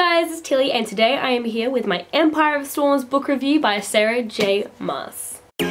guys, it's Tilly and today I am here with my Empire of Storms book review by Sarah J Maas. In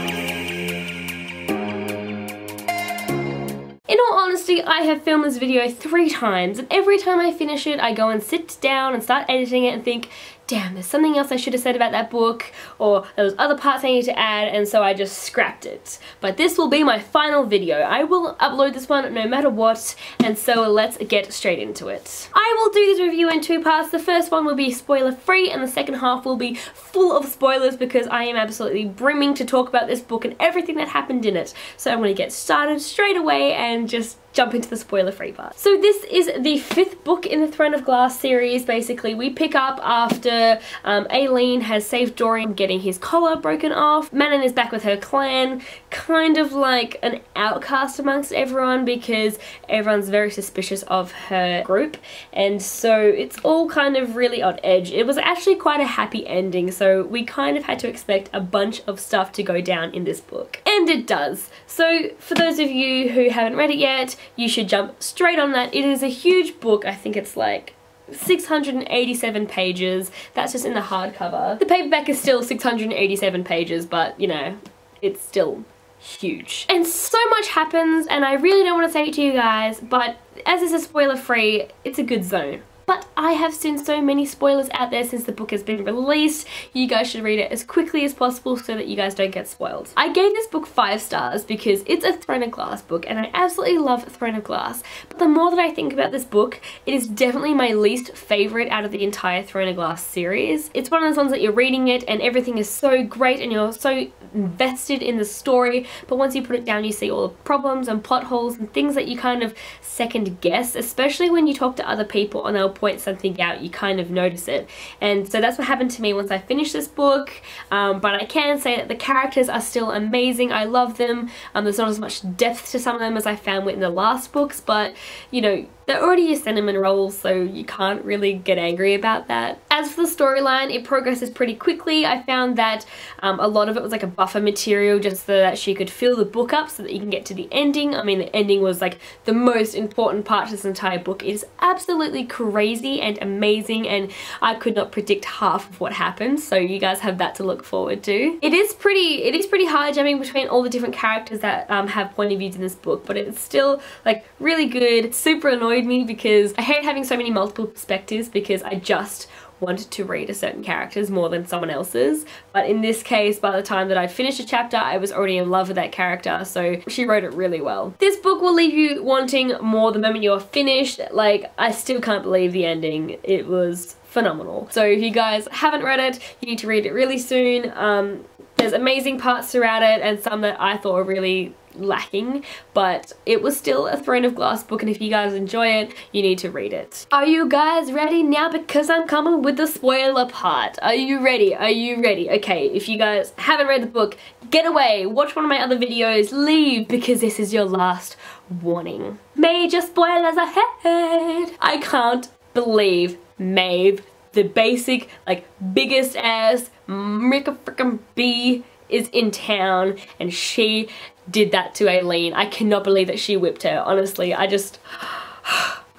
all honesty, I have filmed this video three times and every time I finish it I go and sit down and start editing it and think damn, there's something else I should have said about that book, or there was other parts I need to add, and so I just scrapped it. But this will be my final video. I will upload this one no matter what, and so let's get straight into it. I will do this review in two parts. The first one will be spoiler free, and the second half will be full of spoilers because I am absolutely brimming to talk about this book and everything that happened in it. So I'm going to get started straight away and just jump into the spoiler free part. So this is the fifth book in the Throne of Glass series basically. We pick up after um, Aelin has saved Dorian getting his collar broken off. Manon is back with her clan, kind of like an outcast amongst everyone because everyone's very suspicious of her group and so it's all kind of really on edge. It was actually quite a happy ending so we kind of had to expect a bunch of stuff to go down in this book. And it does. So for those of you who haven't read it yet, you should jump straight on that. It is a huge book. I think it's like 687 pages. That's just in the hardcover. The paperback is still 687 pages, but you know, it's still huge. And so much happens, and I really don't want to say it to you guys, but as this is spoiler free, it's a good zone but I have seen so many spoilers out there since the book has been released. You guys should read it as quickly as possible so that you guys don't get spoiled. I gave this book 5 stars because it's a Throne of Glass book and I absolutely love Throne of Glass. But the more that I think about this book, it is definitely my least favourite out of the entire Throne of Glass series. It's one of those ones that you're reading it and everything is so great and you're so invested in the story but once you put it down you see all the problems and plot holes and things that you kind of second guess especially when you talk to other people and they'll point something out you kind of notice it. And so that's what happened to me once I finished this book. Um, but I can say that the characters are still amazing. I love them. Um, there's not as much depth to some of them as I found with in the last books but you know they're already your cinnamon rolls, so you can't really get angry about that. As for the storyline, it progresses pretty quickly. I found that um, a lot of it was like a buffer material just so that she could fill the book up so that you can get to the ending. I mean, the ending was like the most important part of this entire book. It is absolutely crazy and amazing and I could not predict half of what happened, so you guys have that to look forward to. It is pretty, it is pretty hard jumping between all the different characters that um, have point of views in this book, but it's still like really good, super annoying annoyed me because I hate having so many multiple perspectives because I just wanted to read a certain character's more than someone else's. But in this case, by the time that I'd finished a chapter, I was already in love with that character, so she wrote it really well. This book will leave you wanting more the moment you're finished. Like, I still can't believe the ending. It was phenomenal. So if you guys haven't read it, you need to read it really soon. Um, there's amazing parts throughout it and some that I thought were really lacking but it was still a Throne of Glass book and if you guys enjoy it you need to read it. Are you guys ready now because I'm coming with the spoiler part. Are you ready? Are you ready? Okay if you guys haven't read the book get away watch one of my other videos leave because this is your last warning. Major spoilers ahead! I can't believe Maeve the basic like biggest ass Micka frickin' B is in town and she did that to Aelin. I cannot believe that she whipped her. Honestly, I just...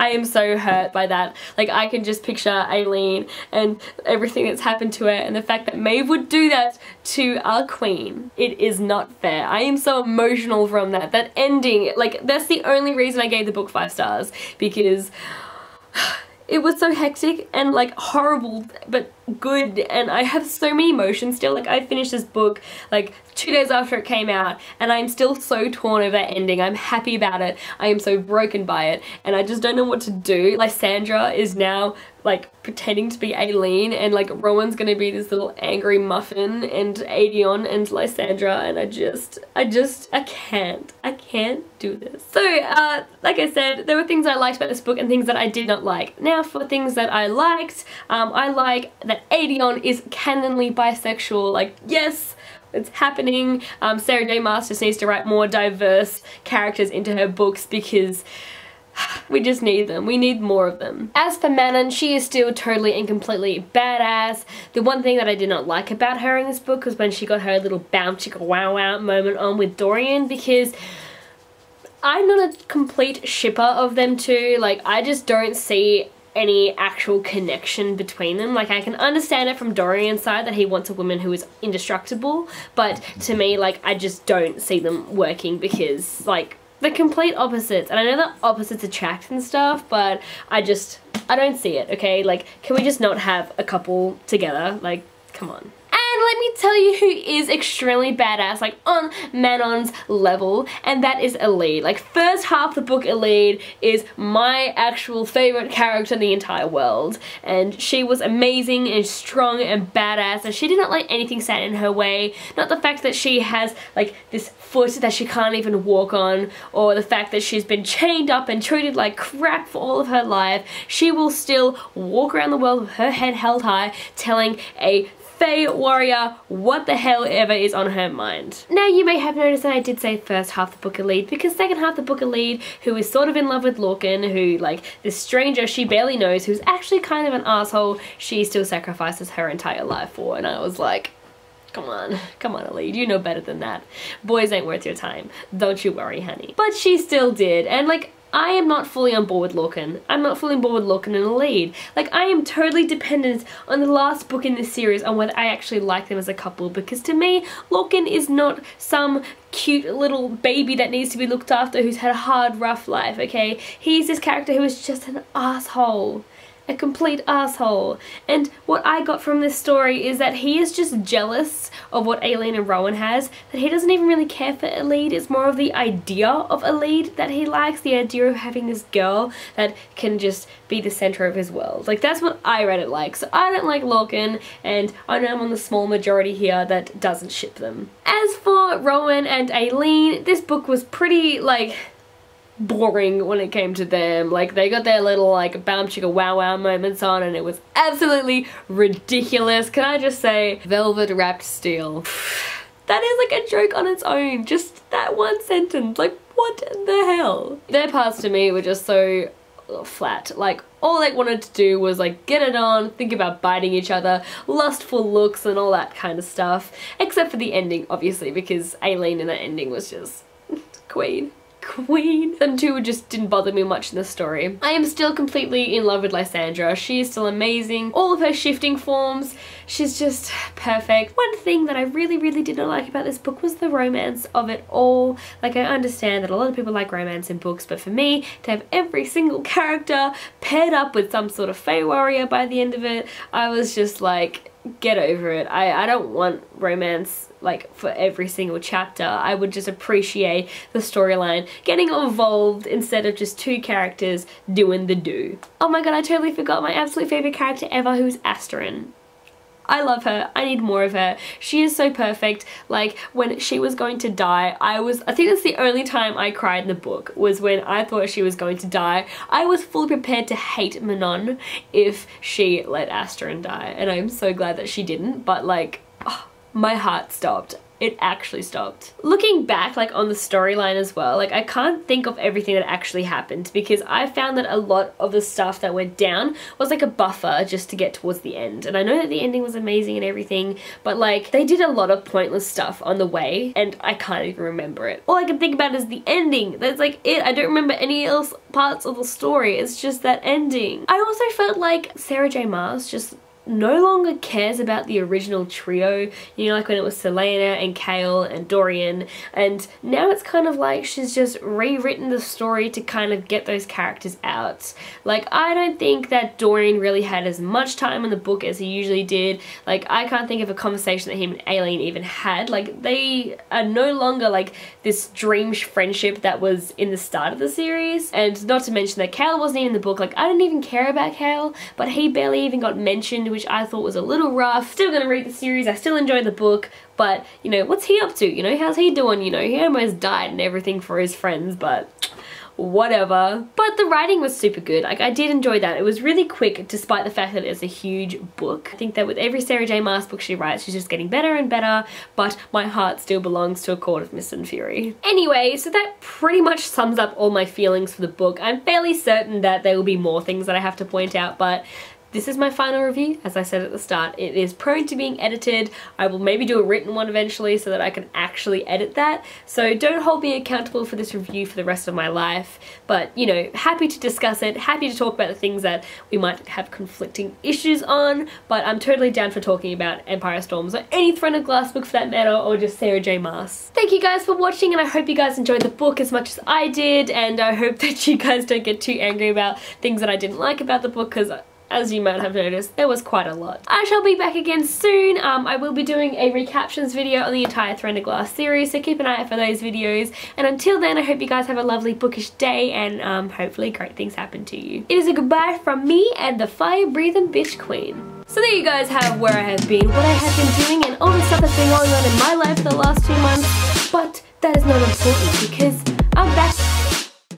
I am so hurt by that. Like, I can just picture Aelin and everything that's happened to her and the fact that Maeve would do that to our queen. It is not fair. I am so emotional from that. That ending, like, that's the only reason I gave the book five stars because it was so hectic and like horrible but good and I have so many emotions still. Like I finished this book like two days after it came out and I'm still so torn over ending. I'm happy about it. I am so broken by it and I just don't know what to do. Lysandra is now like pretending to be Aelin and like Rowan's gonna be this little angry muffin and Aedion and Lysandra and I just I just I can't I can't do this. So uh like I said there were things I liked about this book and things that I did not like. Now for things that I liked um I like that Aedion is canonly bisexual. Like yes it's happening. Um, Sarah J. Maas just needs to write more diverse characters into her books because we just need them. We need more of them. As for Manon, she is still totally and completely badass. The one thing that I did not like about her in this book was when she got her little bounce wow wow moment on with Dorian because I'm not a complete shipper of them two. Like, I just don't see any actual connection between them. Like I can understand it from Dorian's side that he wants a woman who is indestructible, but to me like I just don't see them working because like the complete opposites. And I know that opposites attract and stuff, but I just I don't see it, okay? Like can we just not have a couple together? Like come on let me tell you who is extremely badass, like on Manon's level, and that is Elide. Like first half the book Elide is my actual favorite character in the entire world, and she was amazing and strong and badass, and she did not let anything stand in her way. Not the fact that she has like this foot that she can't even walk on, or the fact that she's been chained up and treated like crap for all of her life. She will still walk around the world with her head held high, telling a Fae warrior, what the hell ever is on her mind. Now you may have noticed that I did say first half the book lead because second half the book lead who is sort of in love with Lorcan who like this stranger she barely knows who's actually kind of an asshole she still sacrifices her entire life for and I was like Come on, come on Elide, you know better than that. Boys ain't worth your time. Don't you worry, honey. But she still did, and like, I am not fully on board with Lorcan. I'm not fully on board with Lorcan in a lead. Like, I am totally dependent on the last book in this series on whether I actually like them as a couple because to me, Lorcan is not some cute little baby that needs to be looked after who's had a hard, rough life, okay? He's this character who is just an asshole a complete asshole. And what I got from this story is that he is just jealous of what Aelin and Rowan has, that he doesn't even really care for Elide. It's more of the idea of Elide that he likes, the idea of having this girl that can just be the center of his world. Like that's what I read it like. So I don't like Lorcan and I know I'm on the small majority here that doesn't ship them. As for Rowan and Aelin, this book was pretty like boring when it came to them. Like they got their little like bam chicka wow wow moments on and it was absolutely ridiculous. Can I just say velvet wrapped steel. that is like a joke on its own. Just that one sentence. Like what the hell? Their parts to me were just so flat. Like all they wanted to do was like get it on, think about biting each other, lustful looks and all that kind of stuff. Except for the ending obviously because Aelin in that ending was just queen queen. Them two just didn't bother me much in the story. I am still completely in love with Lysandra. She is still amazing. All of her shifting forms, she's just perfect. One thing that I really, really did not like about this book was the romance of it all. Like I understand that a lot of people like romance in books, but for me, to have every single character paired up with some sort of Fae warrior by the end of it, I was just like, get over it. I, I don't want romance like for every single chapter. I would just appreciate the storyline getting involved instead of just two characters doing the do. Oh my god, I totally forgot my absolute favorite character ever who's Asterin. I love her. I need more of her. She is so perfect. Like when she was going to die, I was, I think that's the only time I cried in the book was when I thought she was going to die. I was fully prepared to hate Manon if she let Asterin die. And I'm so glad that she didn't. But like, oh, my heart stopped it actually stopped. Looking back like on the storyline as well, like I can't think of everything that actually happened because I found that a lot of the stuff that went down was like a buffer just to get towards the end. And I know that the ending was amazing and everything, but like they did a lot of pointless stuff on the way and I can't even remember it. All I can think about is the ending. That's like it. I don't remember any else parts of the story. It's just that ending. I also felt like Sarah J Maas just no longer cares about the original trio, you know, like when it was Celaena and Chaol and Dorian, and now it's kind of like she's just rewritten the story to kind of get those characters out. Like, I don't think that Dorian really had as much time in the book as he usually did. Like, I can't think of a conversation that him and Aelin even had. Like, they are no longer like this dream friendship that was in the start of the series, and not to mention that Chaol wasn't even in the book. Like, I didn't even care about Chaol, but he barely even got mentioned which I thought was a little rough. Still gonna read the series, I still enjoy the book, but you know, what's he up to? You know, how's he doing? You know, he almost died and everything for his friends, but whatever. But the writing was super good. Like I did enjoy that. It was really quick despite the fact that it's a huge book. I think that with every Sarah J Maas book she writes, she's just getting better and better, but my heart still belongs to A Court of Mist and Fury. Anyway, so that pretty much sums up all my feelings for the book. I'm fairly certain that there will be more things that I have to point out, but this is my final review, as I said at the start. It is prone to being edited. I will maybe do a written one eventually so that I can actually edit that. So don't hold me accountable for this review for the rest of my life. But, you know, happy to discuss it, happy to talk about the things that we might have conflicting issues on, but I'm totally down for talking about Empire Storms or any Throne of Glass book for that matter, or just Sarah J Maas. Thank you guys for watching and I hope you guys enjoyed the book as much as I did and I hope that you guys don't get too angry about things that I didn't like about the book because as you might have noticed, there was quite a lot. I shall be back again soon. Um, I will be doing a recaptions video on the entire Throne of Glass series, so keep an eye out for those videos. And until then, I hope you guys have a lovely bookish day and um, hopefully great things happen to you. It is a goodbye from me and the fire-breathing bitch queen. So there you guys have where I have been, what I have been doing, and all the stuff that's been going on in my life for the last two months. But that is not important because I'm back